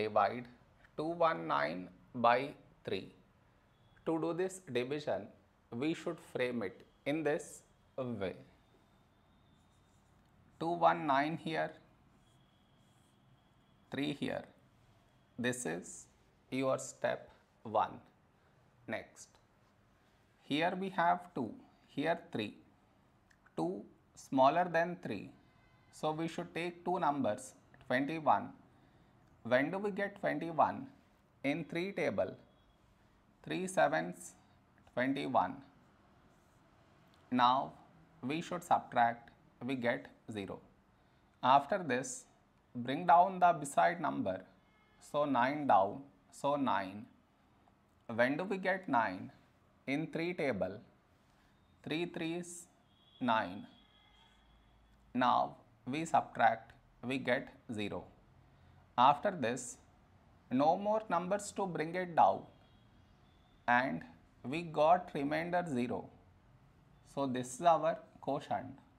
divide 219 by 3. To do this division, we should frame it in this way. 219 here, 3 here. This is your step 1. Next, here we have 2, here 3. 2 smaller than 3. So we should take two numbers 21. When do we get 21? In 3 table. 3 sevens 21. Now we should subtract, we get 0. After this, bring down the beside number. So 9 down, so 9. When do we get 9? In 3 table. 3 3s 9. Now we subtract, we get 0. After this, no more numbers to bring it down and we got remainder 0. So this is our quotient.